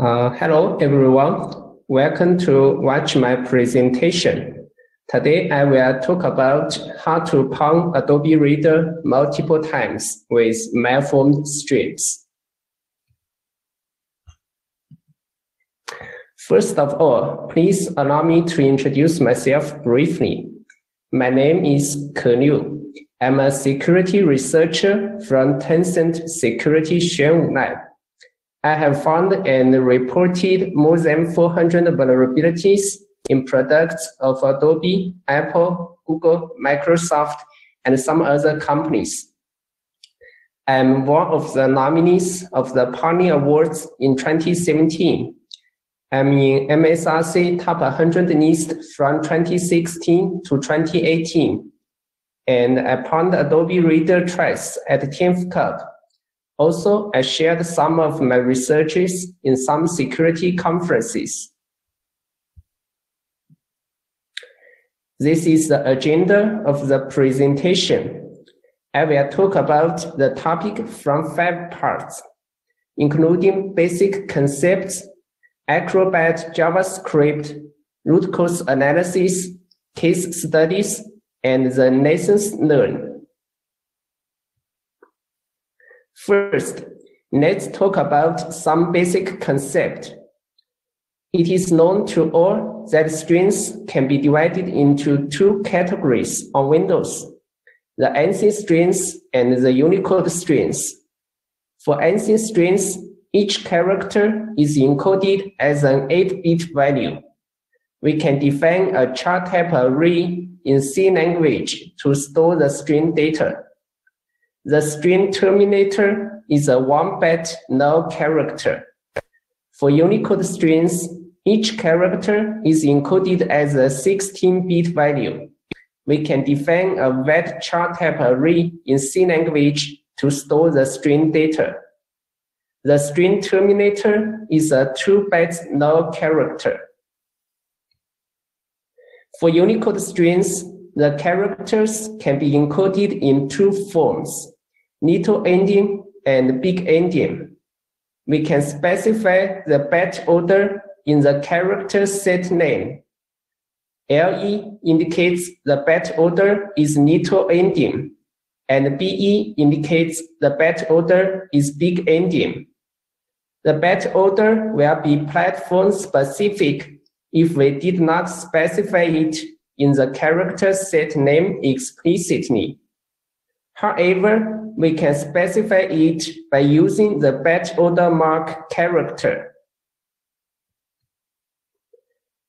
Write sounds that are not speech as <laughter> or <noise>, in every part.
Uh, hello, everyone. Welcome to watch my presentation. Today, I will talk about how to pawn Adobe Reader multiple times with malformed strings. First of all, please allow me to introduce myself briefly. My name is Ke Liu. I'm a security researcher from Tencent Security Xuanwu Lab. I have found and reported more than 400 vulnerabilities in products of Adobe, Apple, Google, Microsoft, and some other companies. I'm one of the nominees of the Pioneer Awards in 2017. I'm in MSRC Top 100 list from 2016 to 2018, and I pawned Adobe Reader twice at TINF Cup also, I shared some of my researches in some security conferences. This is the agenda of the presentation. I will talk about the topic from five parts, including basic concepts, Acrobat JavaScript, root cause analysis, case studies, and the lessons learned. First, let's talk about some basic concept. It is known to all that strings can be divided into two categories on Windows, the ANSI strings and the Unicode strings. For ANSI strings, each character is encoded as an 8-bit value. We can define a char type array in C language to store the string data. The string terminator is a one-byte null character. For Unicode strings, each character is encoded as a 16-bit value. We can define a vet char type array in C language to store the string data. The string terminator is a 2-byte null character. For Unicode strings, the characters can be encoded in two forms little endian and big endian. We can specify the byte order in the character set name. LE indicates the byte order is little endian, and BE indicates the byte order is big endian. The byte order will be platform specific if we did not specify it in the character set name explicitly. However, we can specify it by using the byte order mark character.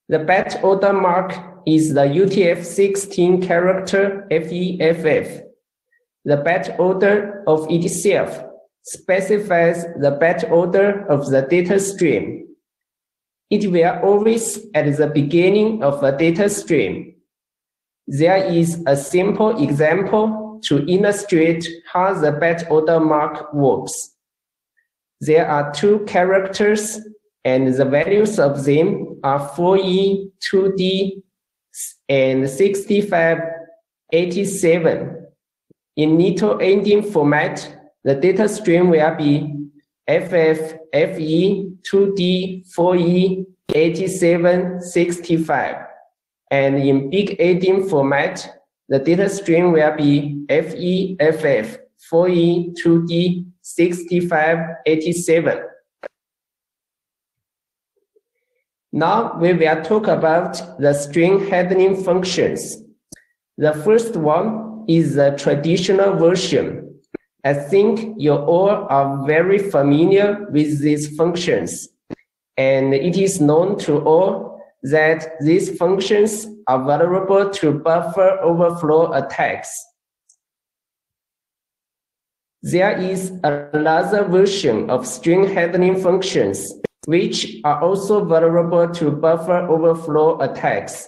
The byte order mark is the UTF-16 character FEFF. The byte order of itself specifies the byte order of the data stream. It will always at the beginning of a data stream. There is a simple example to illustrate how the byte order mark works. There are two characters and the values of them are 4E, 2D, and 6587. In little endian format, the data stream will be FF, FE, 2D, 4E, 87, 65. And in big endian format, the data stream will be FEFF, 4E, 2D, 65, 87. Now we will talk about the string handling functions. The first one is the traditional version. I think you all are very familiar with these functions, and it is known to all that these functions are vulnerable to buffer overflow attacks. There is another version of string handling functions, which are also vulnerable to buffer overflow attacks.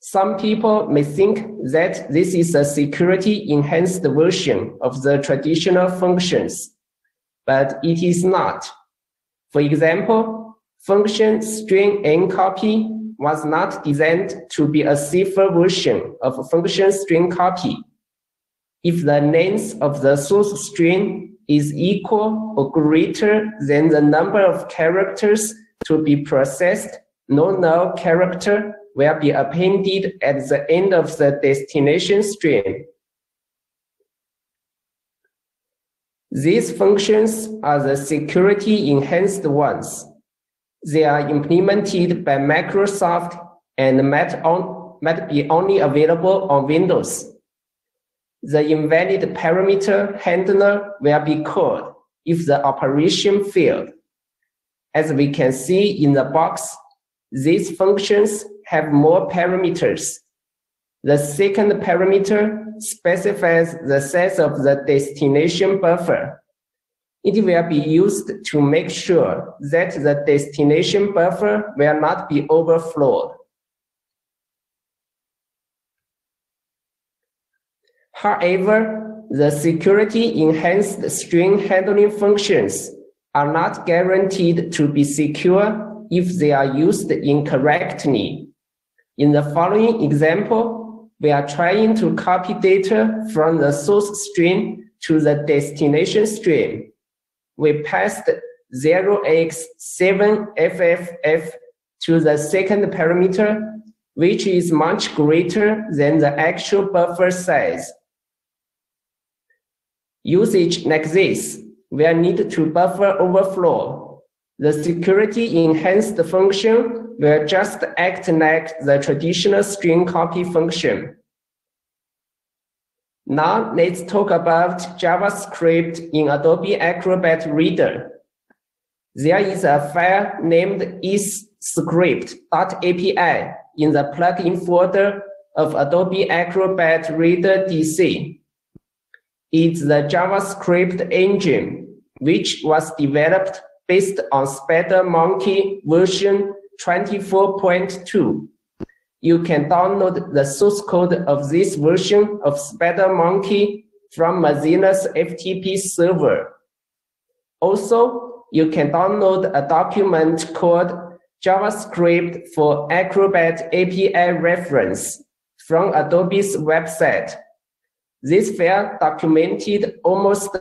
Some people may think that this is a security enhanced version of the traditional functions, but it is not. For example, Function string ncopy was not designed to be a safer version of function string copy. If the length of the source string is equal or greater than the number of characters to be processed, no null character will be appended at the end of the destination string. These functions are the security enhanced ones. They are implemented by Microsoft and might, on, might be only available on Windows. The invalid parameter handler will be called if the operation failed. As we can see in the box, these functions have more parameters. The second parameter specifies the size of the destination buffer. It will be used to make sure that the destination buffer will not be overflowed. However, the security enhanced string handling functions are not guaranteed to be secure if they are used incorrectly. In the following example, we are trying to copy data from the source stream to the destination string. We passed 0x7fff to the second parameter, which is much greater than the actual buffer size. Usage like this will need to buffer overflow. The security enhanced function will just act like the traditional string copy function. Now let's talk about JavaScript in Adobe Acrobat Reader. There is a file named isscript.api in the plugin folder of Adobe Acrobat Reader DC. It's the JavaScript engine, which was developed based on SpiderMonkey version 24.2. You can download the source code of this version of SpiderMonkey from Mozilla's FTP server. Also, you can download a document called JavaScript for Acrobat API reference from Adobe's website this file documented almost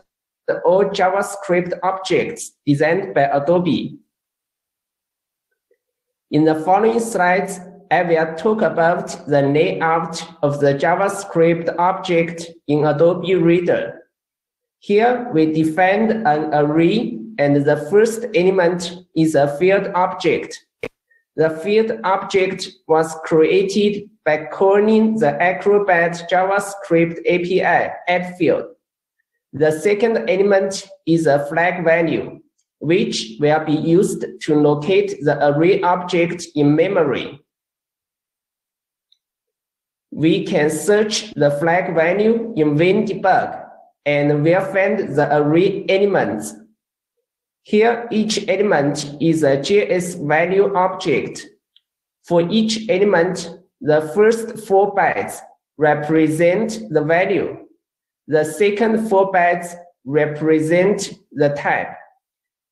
all JavaScript objects designed by Adobe. In the following slides, I will talk about the layout of the JavaScript object in Adobe Reader. Here we define an array and the first element is a field object. The field object was created by calling the Acrobat JavaScript API add field. The second element is a flag value, which will be used to locate the array object in memory. We can search the flag value in WinDbg and we'll find the array elements here, each element is a JS value object. For each element, the first four bytes represent the value. The second four bytes represent the type.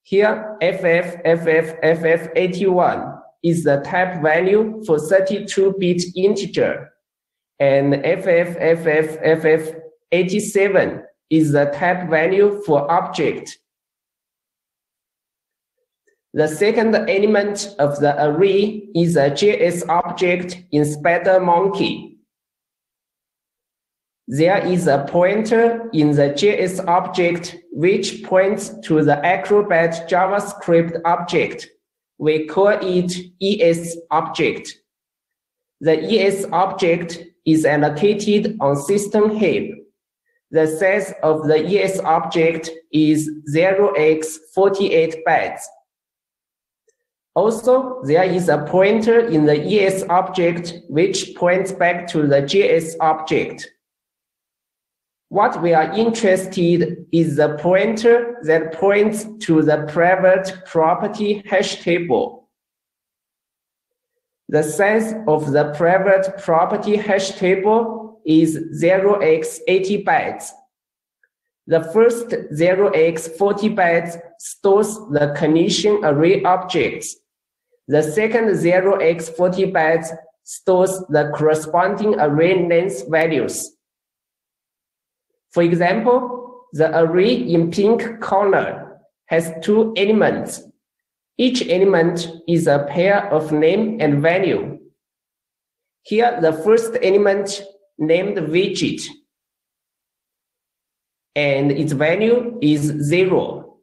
Here, FFFFFF81 is the type value for 32-bit integer, and FFFFFF87 is the type value for object the second element of the array is a JS object in SpiderMonkey. There is a pointer in the JS object which points to the Acrobat JavaScript object. We call it ES object. The ES object is allocated on system heap. The size of the ES object is 0x48 bytes. Also, there is a pointer in the ES object which points back to the JS object. What we are interested is the pointer that points to the private property hash table. The size of the private property hash table is 0x80 bytes. The first 0x40 bytes stores the condition array objects the second 0x40 bytes stores the corresponding array length values. For example, the array in pink color has two elements. Each element is a pair of name and value. Here, the first element named widget and its value is zero.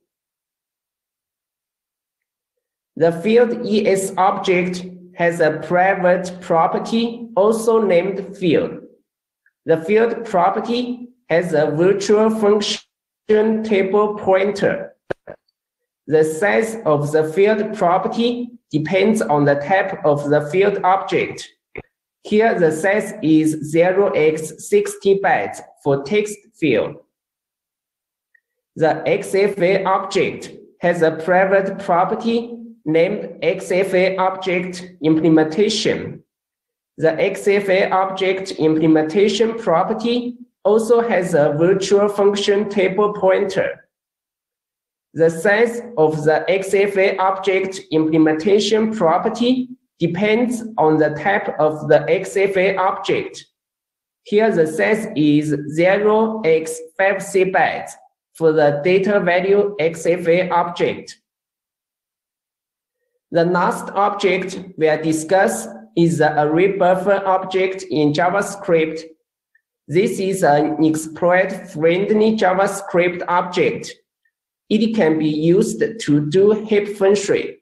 The field ES object has a private property also named field. The field property has a virtual function table pointer. The size of the field property depends on the type of the field object. Here, the size is 0x60 bytes for text field. The XFA object has a private property named XFA object implementation. The XFA object implementation property also has a virtual function table pointer. The size of the XFA object implementation property depends on the type of the XFA object. Here the size is 0x5c bytes for the data value XFA object. The last object we'll discuss is the array buffer object in JavaScript. This is an exploit-friendly JavaScript object. It can be used to do heap function.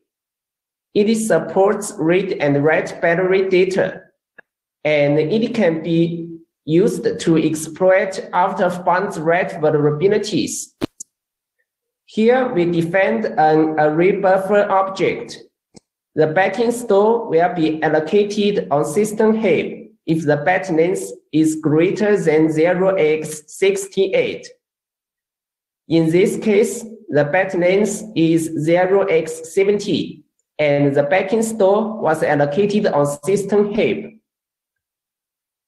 It supports read and write battery data, and it can be used to exploit out-of-bounds write vulnerabilities. Here we define an array buffer object the bytecode store will be allocated on system heap if the byte length is greater than 0x68. In this case, the byte length is 0x70, and the backing store was allocated on system heap.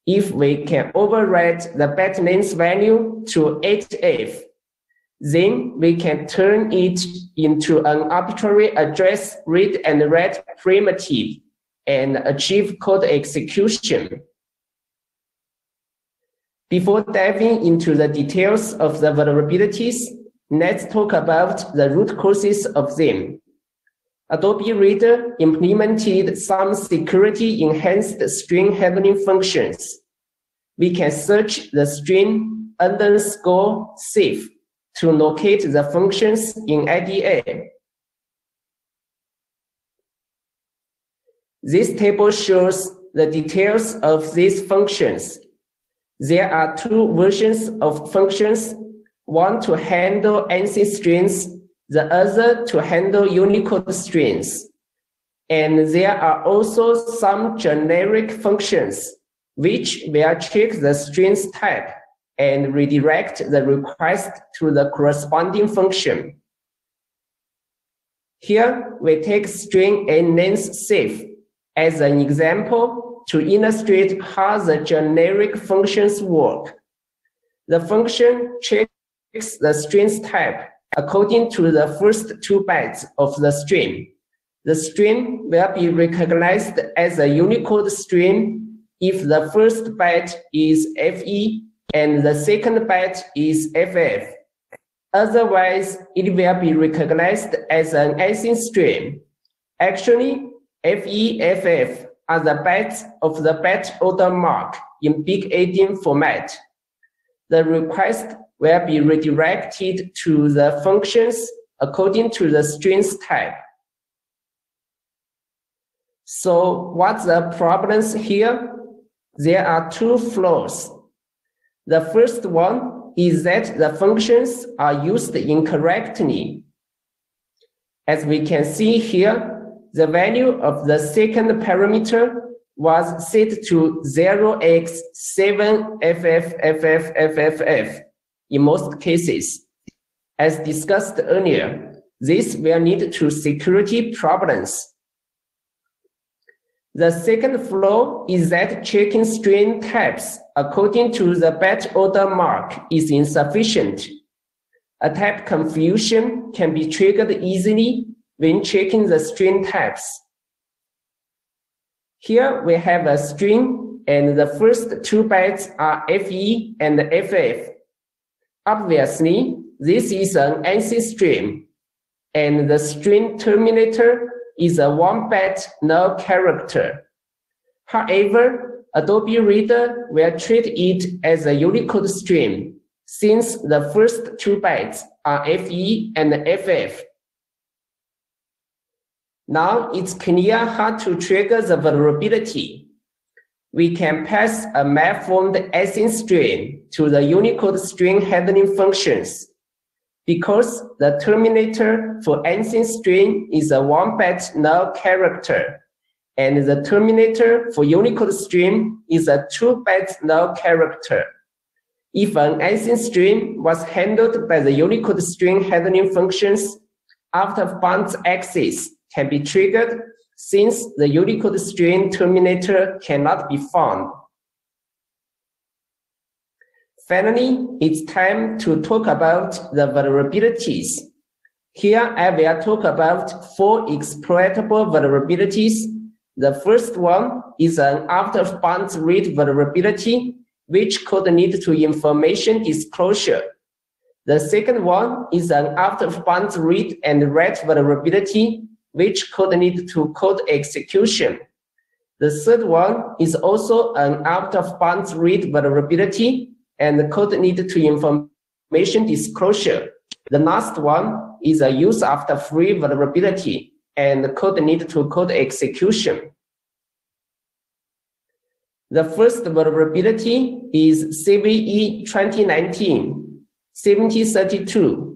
If we can overwrite the byte length value to 8f, then we can turn it into an arbitrary address read and write primitive and achieve code execution. Before diving into the details of the vulnerabilities, let's talk about the root causes of them. Adobe Reader implemented some security enhanced string handling functions. We can search the string underscore safe to locate the functions in IDA. This table shows the details of these functions. There are two versions of functions, one to handle ANSI strings, the other to handle Unicode strings. And there are also some generic functions which will check the strings type and redirect the request to the corresponding function. Here, we take string and length safe as an example to illustrate how the generic functions work. The function checks the string's type according to the first two bytes of the string. The string will be recognized as a Unicode string if the first byte is FE and the second byte is FF. Otherwise, it will be recognized as an ASCII string. Actually, FEFF are the bytes of the byte order mark in big endian format. The request will be redirected to the functions according to the string's type. So what's the problems here? There are two flaws the first one is that the functions are used incorrectly. As we can see here, the value of the second parameter was set to 0x7FFFFFF in most cases. As discussed earlier, this will lead to security problems the second flaw is that checking string types according to the batch order mark is insufficient. A type confusion can be triggered easily when checking the string types. Here we have a string and the first two bytes are FE and FF. Obviously, this is an ANSI string, and the string terminator is a one-byte null character. However, Adobe Reader will treat it as a Unicode string since the first two bytes are FE and FF. Now it's clear how to trigger the vulnerability. We can pass a malformed async string to the Unicode string handling functions. Because the terminator for async string is a one-byte null character, and the terminator for Unicode string is a two-byte null character. If an async string was handled by the Unicode string handling functions, after bounds access can be triggered since the Unicode string terminator cannot be found. Finally, it's time to talk about the vulnerabilities. Here I will talk about four exploitable vulnerabilities. The first one is an out-of-bounds read vulnerability, which could lead to information disclosure. The second one is an out-of-bounds read and write vulnerability, which could lead to code execution. The third one is also an out-of-bounds read vulnerability, and the code need to information disclosure. The last one is a use after free vulnerability and the code need to code execution. The first vulnerability is CVE 2019 7032.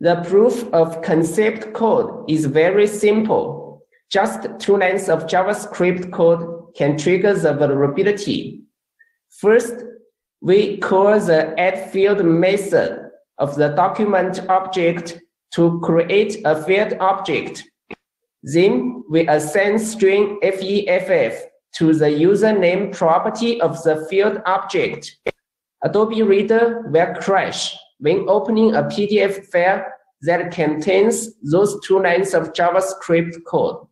The proof of concept code is very simple. Just two lines of JavaScript code can trigger the vulnerability. First, we call the add field method of the document object to create a field object. Then we assign string FEFF to the username property of the field object. Adobe Reader will crash when opening a PDF file that contains those two lines of JavaScript code.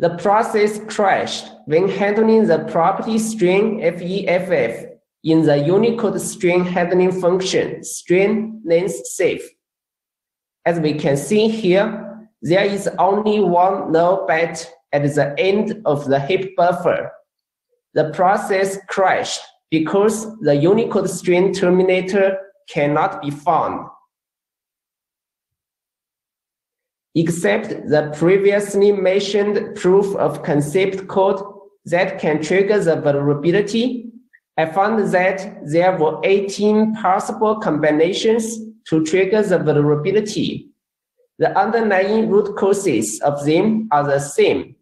The process crashed when handling the property string FEFF in the Unicode string handling function string length safe. As we can see here, there is only one null byte at the end of the heap buffer. The process crashed because the Unicode string terminator cannot be found except the previously mentioned proof of concept code that can trigger the vulnerability, I found that there were 18 possible combinations to trigger the vulnerability. The underlying root causes of them are the same.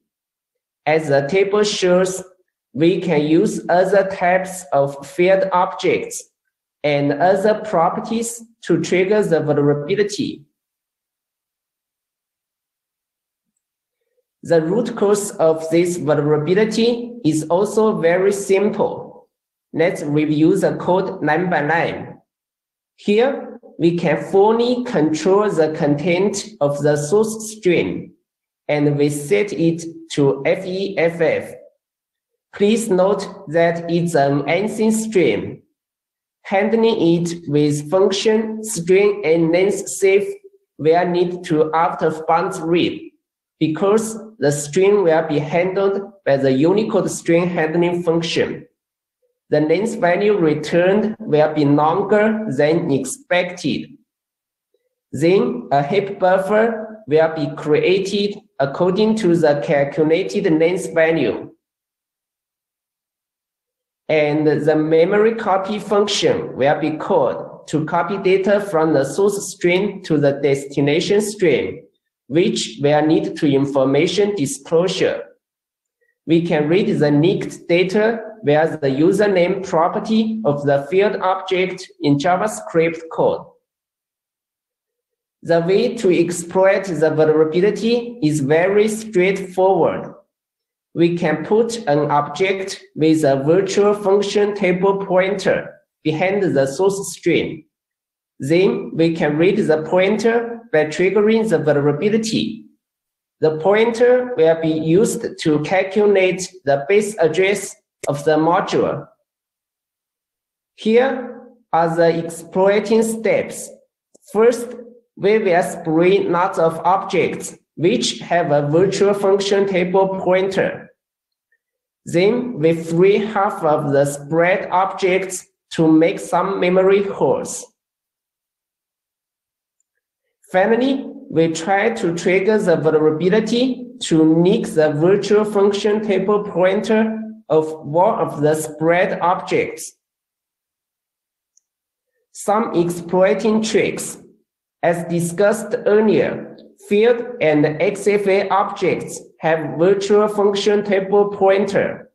As the table shows, we can use other types of field objects and other properties to trigger the vulnerability. The root cause of this vulnerability is also very simple. Let's review the code line by line. Here, we can fully control the content of the source string, and we set it to FEFF. Please note that it's an ANSI string. Handling it with function string and length safe will need to of bounds read because the string will be handled by the Unicode string handling function. The length value returned will be longer than expected. Then a heap buffer will be created according to the calculated length value. And the memory copy function will be called to copy data from the source stream to the destination stream, which will lead to information disclosure. We can read the leaked data via the username property of the field object in JavaScript code. The way to exploit the vulnerability is very straightforward. We can put an object with a virtual function table pointer behind the source string. Then we can read the pointer by triggering the vulnerability. The pointer will be used to calculate the base address of the module. Here are the exploiting steps. First, we will spray lots of objects which have a virtual function table pointer. Then we free half of the spread objects to make some memory holes. Finally, we try to trigger the vulnerability to nick the virtual function table pointer of one of the spread objects. Some exploiting tricks. As discussed earlier, field and XFA objects have virtual function table pointer.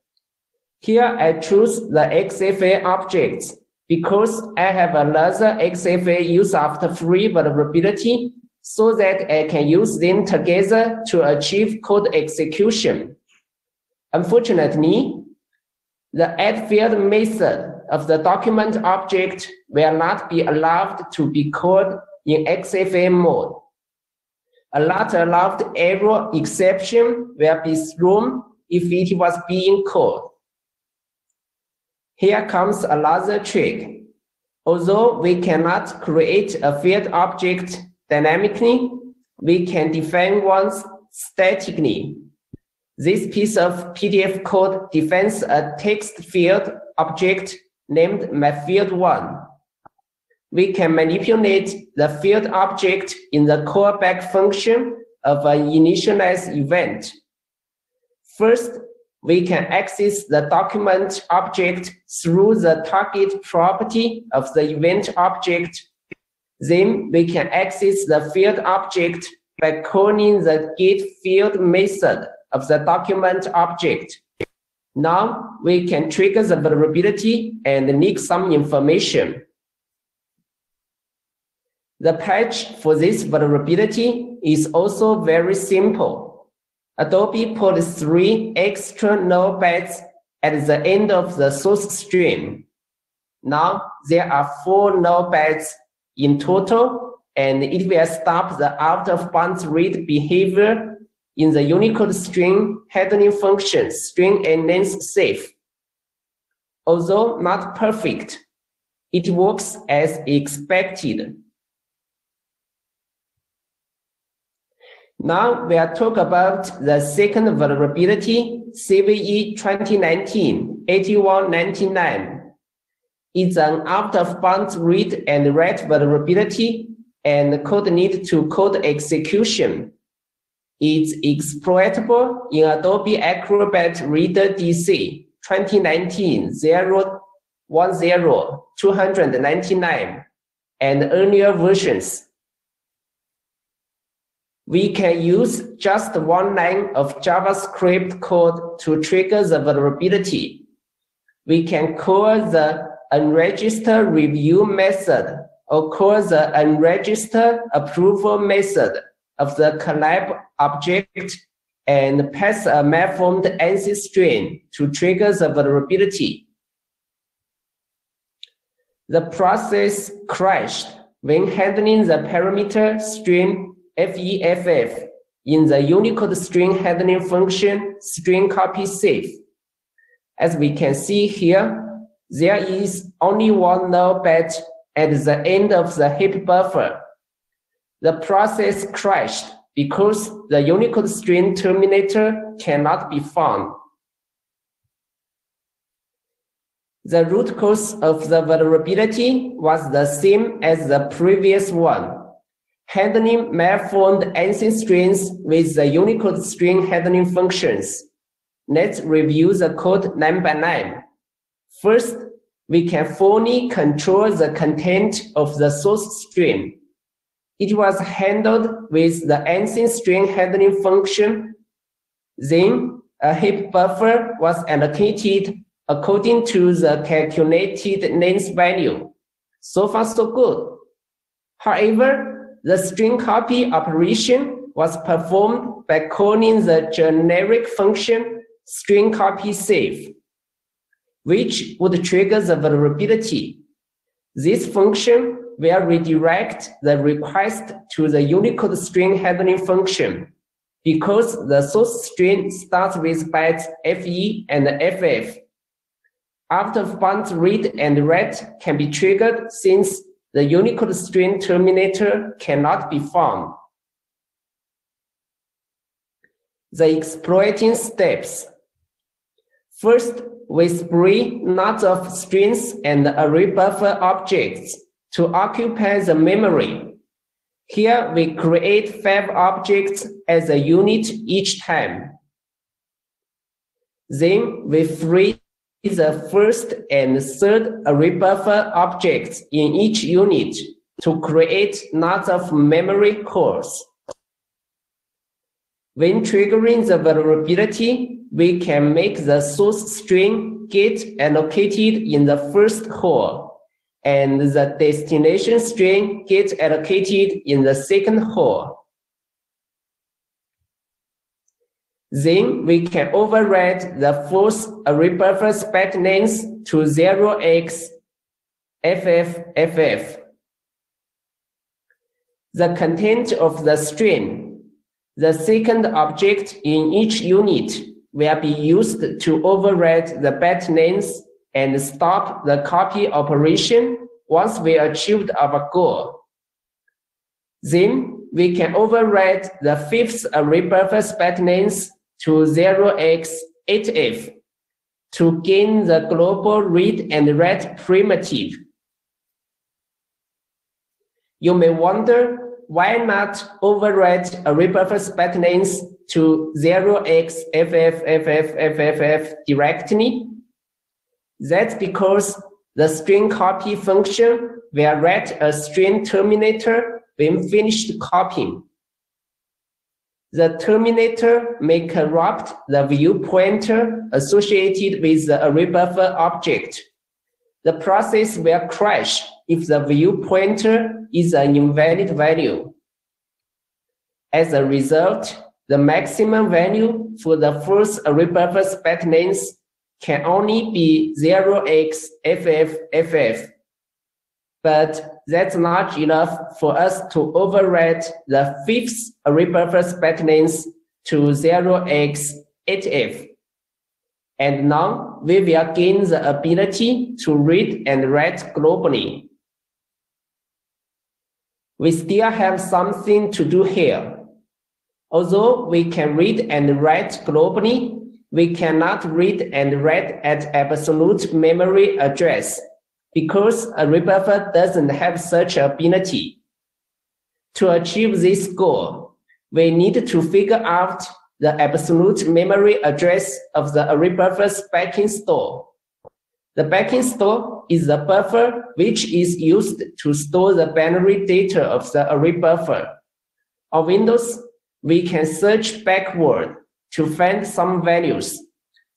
Here I choose the XFA objects because I have another XFA use after free vulnerability so that I can use them together to achieve code execution. Unfortunately, the add field method of the document object will not be allowed to be called in XFA mode. A not allowed error exception will be thrown if it was being called. Here comes another trick. Although we cannot create a field object dynamically, we can define one statically. This piece of PDF code defines a text field object named myField1. We can manipulate the field object in the callback function of an initialize event. First, we can access the document object through the target property of the event object. Then we can access the field object by calling the get field method of the document object. Now we can trigger the vulnerability and leak some information. The patch for this vulnerability is also very simple. Adobe put three extra null bytes at the end of the source string. Now there are four null bytes in total, and it will stop the out of bounds read behavior in the Unicode string handling function string and length safe. Although not perfect, it works as expected. Now we are talk about the second vulnerability, CVE 2019-8199. It's an out-of-bounds read and write vulnerability and code need to code execution it's exploitable in Adobe Acrobat Reader DC 2019 299 and earlier versions. We can use just one line of JavaScript code to trigger the vulnerability. We can call the unregistered review method or call the unregistered approval method of the collab object and pass a malformed ANSI string to trigger the vulnerability. The process crashed when handling the parameter string FEFF in the Unicode string handling function string copy safe. As we can see here, there is only one null byte at the end of the heap buffer the process crashed because the Unicode string terminator cannot be found. The root cause of the vulnerability was the same as the previous one, handling malformed ANSI strings with the Unicode string handling functions. Let's review the code line by line. First, we can fully control the content of the source string it was handled with the ANSI string handling function. Then a heap buffer was allocated according to the calculated length value. So far, so good. However, the string copy operation was performed by calling the generic function string copy safe, which would trigger the vulnerability. This function will redirect the request to the Unicode string handling function because the source string starts with bytes FE and FF. out-of-bounds read and write can be triggered since the Unicode string terminator cannot be found. The exploiting steps. First, we spray lots of strings and array buffer objects to occupy the memory. Here we create five objects as a unit each time. Then we free the first and third array buffer objects in each unit to create lots of memory cores. When triggering the vulnerability, we can make the source string get allocated in the first hole and the destination string get allocated in the second hole. Then we can override the array buffer spec names to 0x FFFF. The content of the string, the second object in each unit, will be used to override the byte names and stop the copy operation once we achieved our goal. Then we can override the fifth buffer spec names to 0x8f to gain the global read and write primitive. You may wonder why not overwrite a spec names to 0xFFFFFF directly? That's because the string copy function will write a string terminator when finished copying. The terminator may corrupt the view pointer associated with the array buffer object. The process will crash if the view pointer is an invalid value. As a result, the maximum value for the first array buffer spec names can only be 0xFFFF but that's not enough for us to override the fifth array buffer spec to 0x8f. And now we will gain the ability to read and write globally. We still have something to do here. Although we can read and write globally, we cannot read and write at absolute memory address because a rebuffer doesn't have such ability. To achieve this goal, we need to figure out the absolute memory address of the array buffer's backing store. The backing store is the buffer which is used to store the binary data of the array buffer. On Windows, we can search backward to find some values,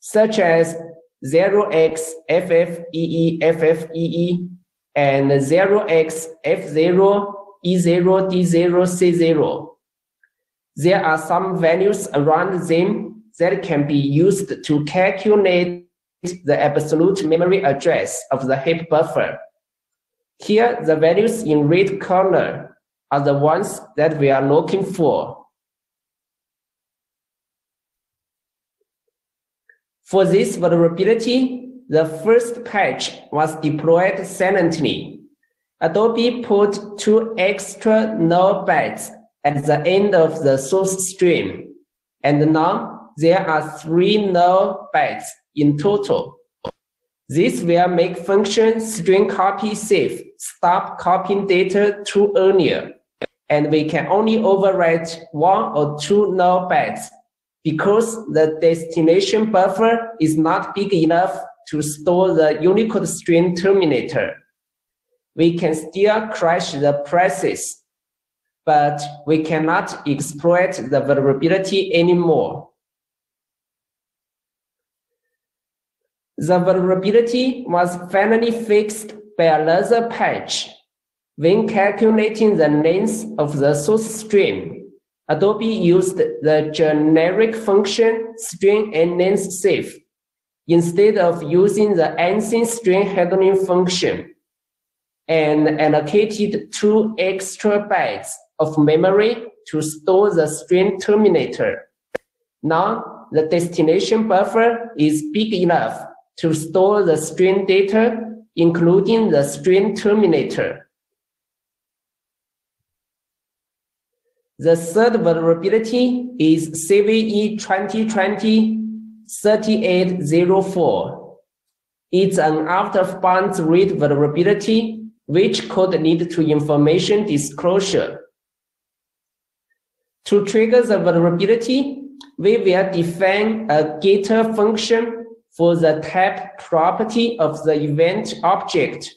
such as 0x FFEE FFEE and 0x F0 E0 D0 C0. There are some values around them that can be used to calculate the absolute memory address of the heap buffer. Here, the values in red color are the ones that we are looking for. For this vulnerability, the first patch was deployed silently. Adobe put two extra null bytes at the end of the source stream, and now there are three null bytes in total. This will make function string copy safe stop copying data too earlier, and we can only overwrite one or two null bytes because the destination buffer is not big enough to store the Unicode string terminator. We can still crash the process, but we cannot exploit the vulnerability anymore. The vulnerability was finally fixed by another patch. When calculating the length of the source stream, Adobe used the generic function string and safe instead of using the ANSYS string handling function and allocated two extra bytes of memory to store the string terminator. Now the destination buffer is big enough to store the string data, including the string terminator. The third vulnerability is CVE 2020-3804. It's an out-of-bounds read vulnerability which could lead to information disclosure. To trigger the vulnerability, we will define a getter function for the type property of the event object.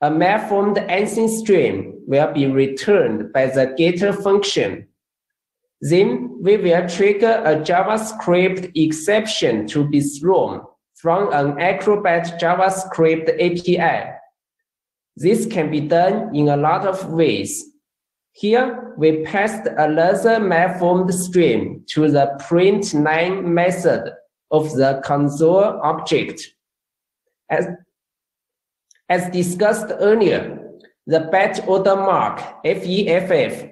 A malformed ANSYS stream will be returned by the getter function. Then we will trigger a JavaScript exception to be thrown from an Acrobat JavaScript API. This can be done in a lot of ways. Here, we passed another malformed stream to the print9 method of the console object. As, as discussed earlier, the batch order mark, FEFF,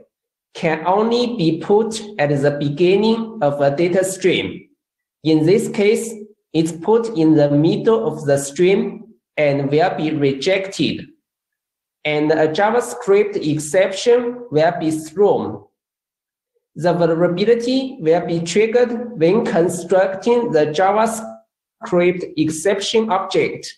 can only be put at the beginning of a data stream. In this case, it's put in the middle of the stream and will be rejected and a JavaScript exception will be thrown. The vulnerability will be triggered when constructing the JavaScript exception object.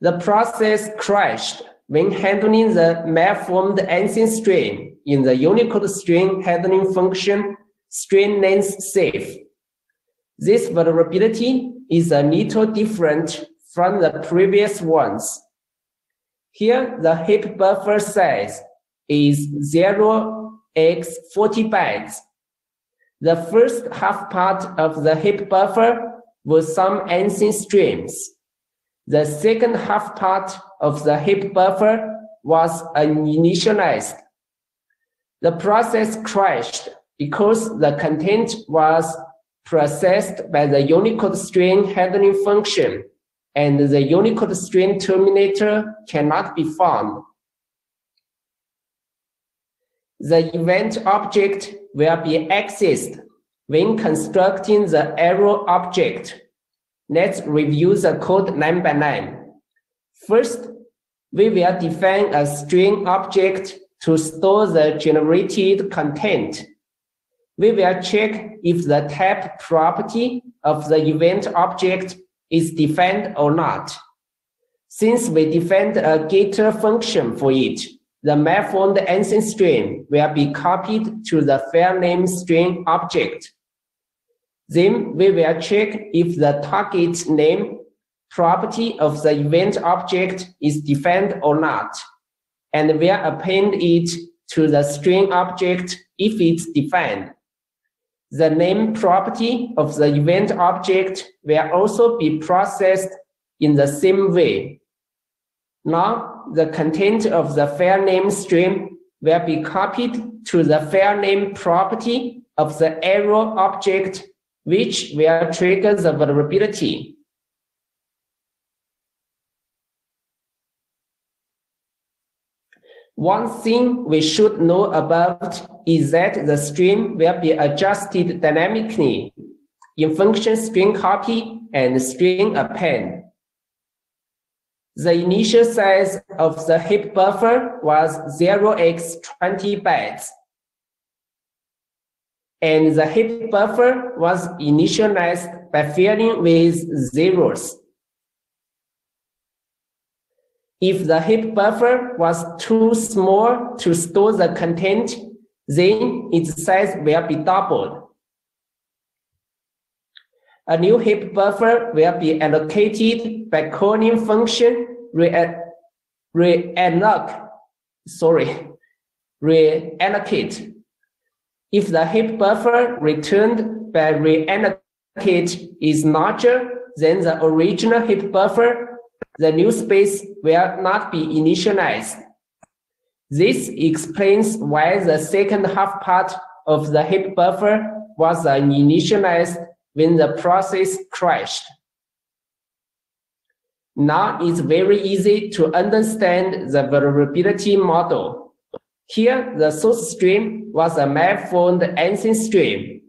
The process crashed when handling the malformed ANSYS string in the Unicode string handling function string length safe. This vulnerability is a little different from the previous ones. Here, the heap buffer size is 0x40 bytes. The first half part of the heap buffer was some ANSYS strings. The second half part of the heap buffer was uninitialized. The process crashed because the content was processed by the Unicode string handling function and the Unicode string terminator cannot be found. The event object will be accessed when constructing the arrow object. Let's review the code line by line. First, we will define a string object to store the generated content. We will check if the type property of the event object is defined or not. Since we defined a getter function for it, the malformed ANSYS string will be copied to the file name string object. Then we will check if the target name property of the event object is defined or not, and will append it to the string object if it's defined. The name property of the event object will also be processed in the same way. Now, the content of the file name string will be copied to the file name property of the arrow object, which will trigger the vulnerability. One thing we should know about is that the string will be adjusted dynamically in function string copy and string append. The initial size of the heap buffer was 0x20 bytes. And the heap buffer was initialized by filling with zeros. If the heap buffer was too small to store the content, then its size will be doubled. A new heap buffer will be allocated by calling function reallocate, sorry, reallocate. If the heap buffer returned by reallocate is larger than the original heap buffer, the new space will not be initialized. This explains why the second half part of the heap buffer was initialized when the process crashed. Now it's very easy to understand the vulnerability model. Here, the source stream was a malformed ANSYS stream.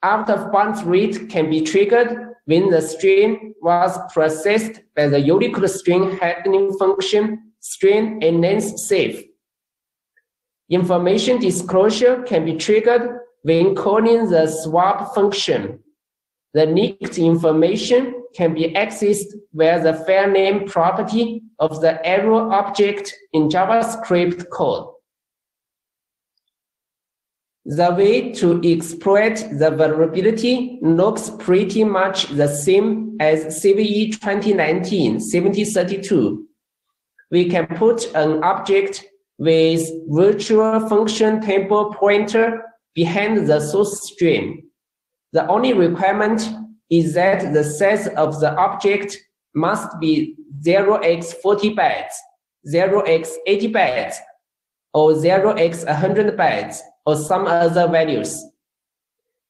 After bounds read can be triggered when the stream was processed by the Unicode string handling function string enance safe. Information disclosure can be triggered when calling the swap function. The leaked information can be accessed via the file name property of the arrow object in JavaScript code. The way to exploit the vulnerability looks pretty much the same as CVE 2019-7032. We can put an object with virtual function table pointer behind the source stream. The only requirement is that the size of the object must be 0x40 bytes, 0x80 bytes, or 0x100 bytes, or some other values.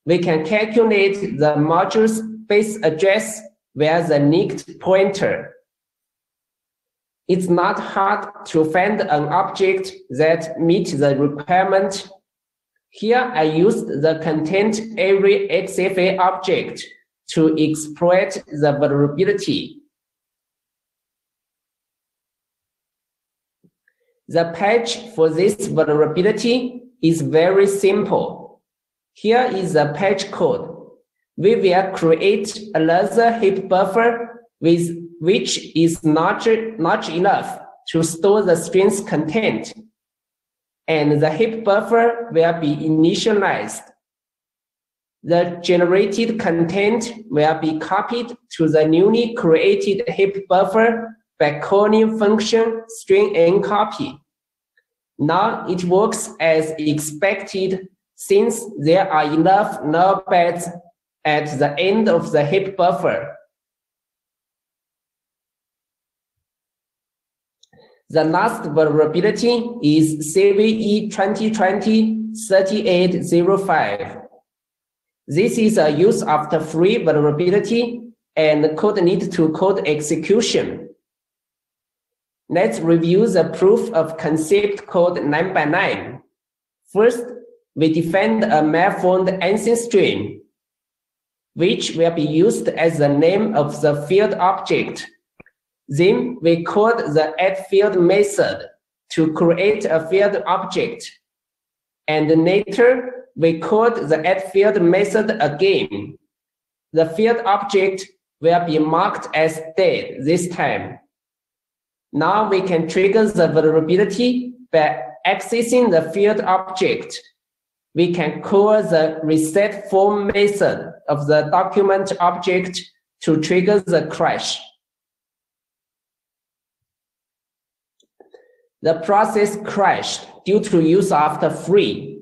We can calculate the module's base address via the leaked pointer. It's not hard to find an object that meets the requirement. Here I used the content every XFA object to exploit the vulnerability. The patch for this vulnerability is very simple. Here is the patch code. We will create another heap buffer with which is large, large enough to store the string's content. And the heap buffer will be initialized. The generated content will be copied to the newly created heap buffer by calling function string encopy. Now it works as expected since there are enough null bytes at the end of the heap buffer. The last vulnerability is CVE 2020-3805. This is a use after free vulnerability and code need to code execution. Let's review the proof of concept code line by line. First, we define a malformed ANSI string, which will be used as the name of the field object. Then we call the add field method to create a field object. And later, we call the add field method again. The field object will be marked as dead this time. Now we can trigger the vulnerability by accessing the field object. We can call the reset form method of the document object to trigger the crash. The process crashed due to use after free.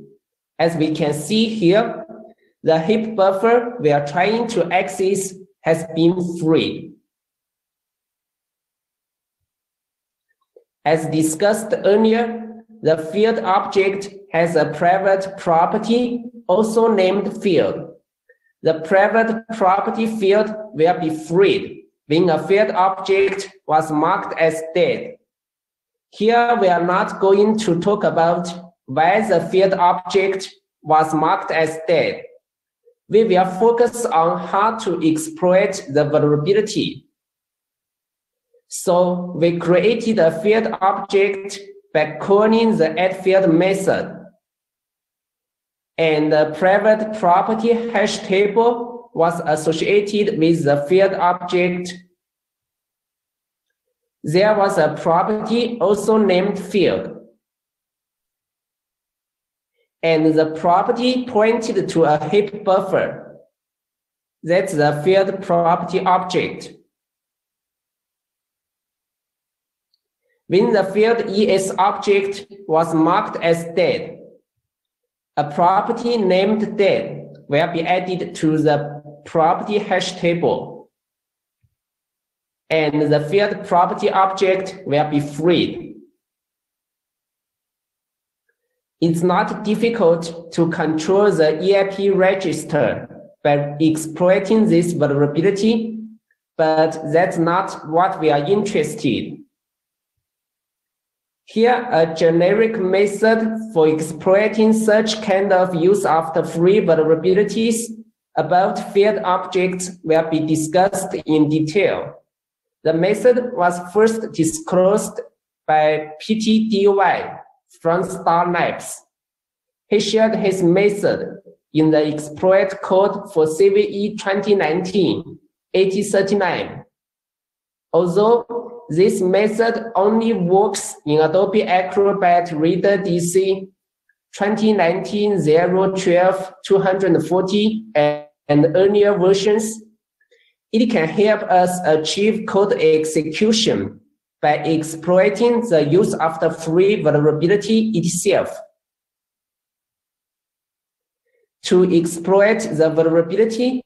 As we can see here, the heap buffer we are trying to access has been freed. As discussed earlier, the field object has a private property, also named field. The private property field will be freed when a field object was marked as dead. Here we are not going to talk about why the field object was marked as dead. We will focus on how to exploit the vulnerability so we created a field object by calling the add field method. And the private property hash table was associated with the field object. There was a property also named field. And the property pointed to a heap buffer. That's the field property object. When the field ES object was marked as dead. A property named dead will be added to the property hash table. And the field property object will be freed. It's not difficult to control the EIP register by exploiting this vulnerability, but that's not what we are interested here, a generic method for exploiting such kind of use after free vulnerabilities about field objects will be discussed in detail. The method was first disclosed by PTDY from Star Labs. He shared his method in the exploit code for CVE 2019-8039. Although this method only works in Adobe Acrobat Reader DC 2019-012-240 and, and earlier versions, it can help us achieve code execution by exploiting the use of the free vulnerability itself. To exploit the vulnerability,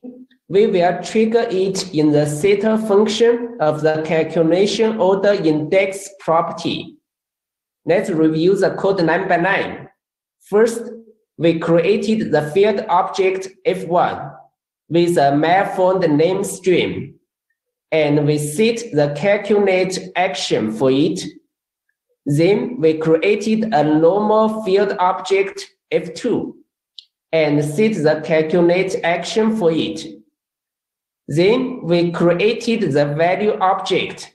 we will trigger it in the setter function of the calculation order index property. Let's review the code line by line. First, we created the field object F1 with a malformed name stream, and we set the calculate action for it. Then we created a normal field object F2 and set the calculate action for it. Then we created the value object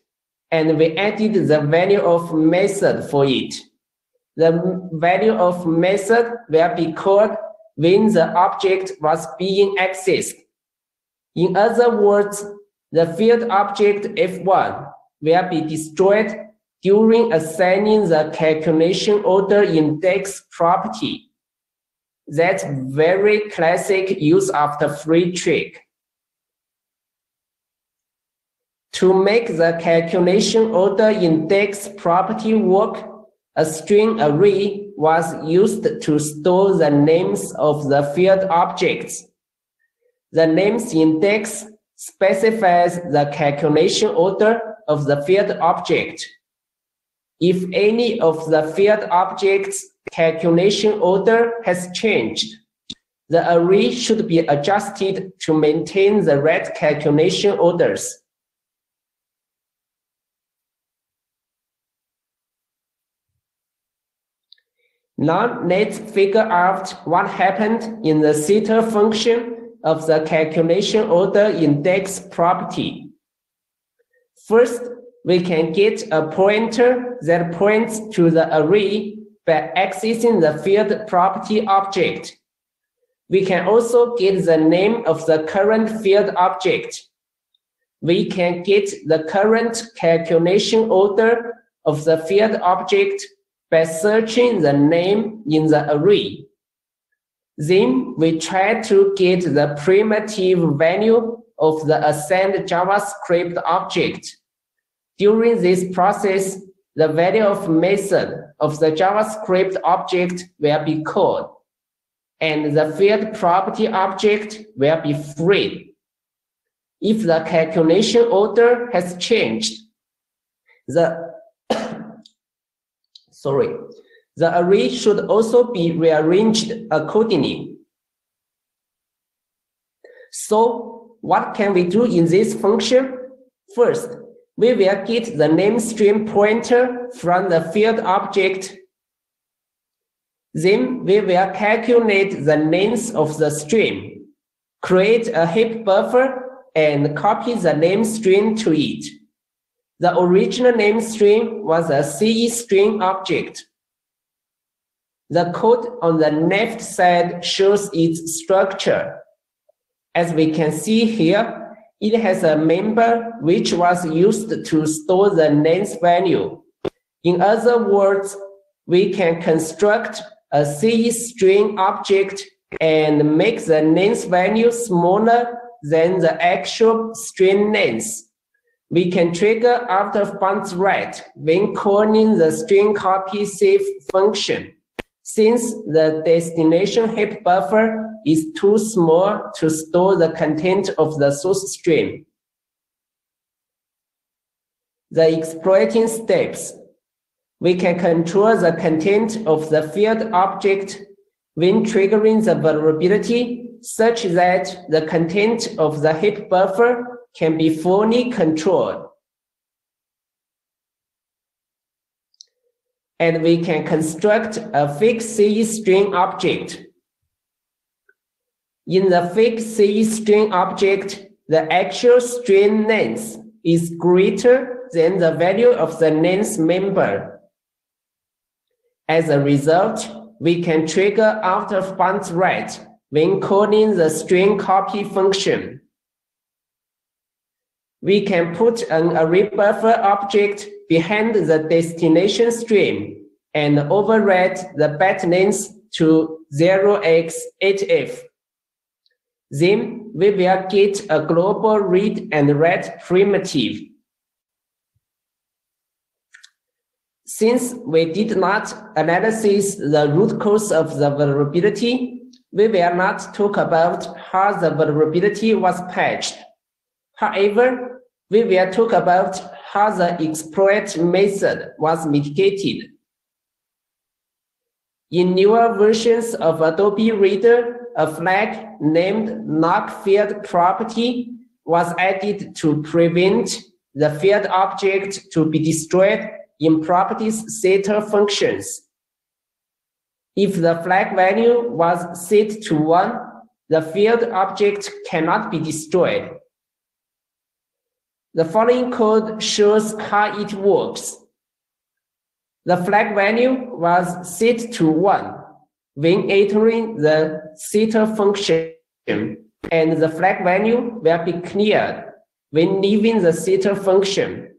and we added the value of method for it. The value of method will be called when the object was being accessed. In other words, the field object F1 will be destroyed during assigning the calculation order index property. That's very classic use of the free trick. To make the calculation order index property work, a string array was used to store the names of the field objects. The names index specifies the calculation order of the field object. If any of the field object's calculation order has changed, the array should be adjusted to maintain the right calculation orders. Now let's figure out what happened in the setter function of the calculation order index property. First, we can get a pointer that points to the array by accessing the field property object. We can also get the name of the current field object. We can get the current calculation order of the field object by searching the name in the array. Then we try to get the primitive value of the assigned JavaScript object. During this process, the value of method of the JavaScript object will be called, and the field property object will be freed. If the calculation order has changed, the sorry, the array should also be rearranged accordingly. So what can we do in this function? First, we will get the name stream pointer from the field object. Then we will calculate the length of the stream, create a heap buffer, and copy the name string to it. The original name string was a CE string object. The code on the left side shows its structure. As we can see here, it has a member which was used to store the length value. In other words, we can construct a CE string object and make the length value smaller than the actual string length we can trigger after funds write when calling the string copy save function since the destination heap buffer is too small to store the content of the source stream. The exploiting steps. We can control the content of the field object when triggering the vulnerability such that the content of the heap buffer can be fully controlled. And we can construct a fixed C string object. In the fixed C string object, the actual string length is greater than the value of the length member. As a result, we can trigger of bounds write when calling the string copy function. We can put an array buffer object behind the destination stream and override the byte length to 0x8f. Then we will get a global read and write primitive. Since we did not analyze the root cause of the vulnerability, we will not talk about how the vulnerability was patched. However, we will talk about how the exploit method was mitigated. In newer versions of Adobe Reader, a flag named lock field property was added to prevent the field object to be destroyed in properties setter functions. If the flag value was set to 1, the field object cannot be destroyed. The following code shows how it works. The flag value was set to 1 when entering the setter function, and the flag value will be cleared when leaving the setter function.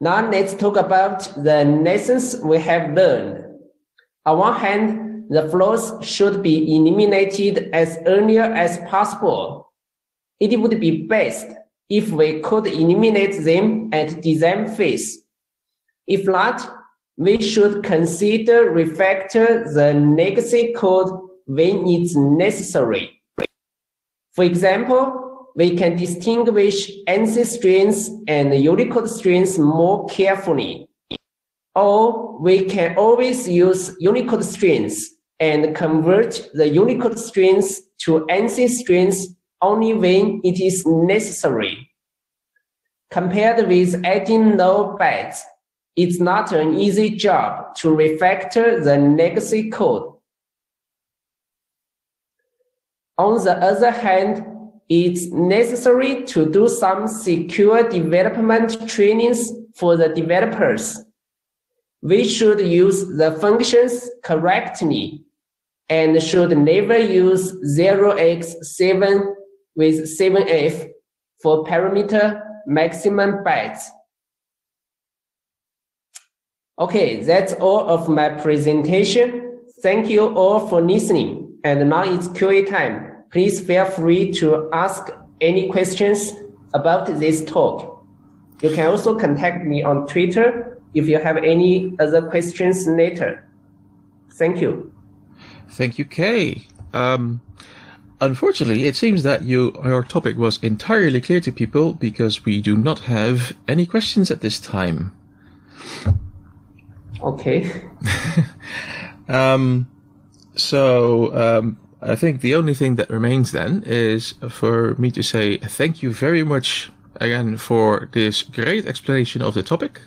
Now let's talk about the lessons we have learned. On one hand, the flaws should be eliminated as earlier as possible. It would be best if we could eliminate them at design phase. If not, we should consider refactor the legacy code when it's necessary. For example, we can distinguish ANSI strings and Unicode strings more carefully. Or we can always use Unicode strings and convert the Unicode strings to ANSI strings only when it is necessary. Compared with adding no bytes, it's not an easy job to refactor the legacy code. On the other hand, it's necessary to do some secure development trainings for the developers. We should use the functions correctly and should never use 0x7 with 7f for parameter maximum bytes. Okay, that's all of my presentation. Thank you all for listening. And now it's QA time. Please feel free to ask any questions about this talk. You can also contact me on Twitter if you have any other questions later. Thank you. Thank you, Kay. Um, unfortunately, it seems that you, your topic was entirely clear to people because we do not have any questions at this time. Okay. <laughs> um, so um, I think the only thing that remains then is for me to say thank you very much again for this great explanation of the topic.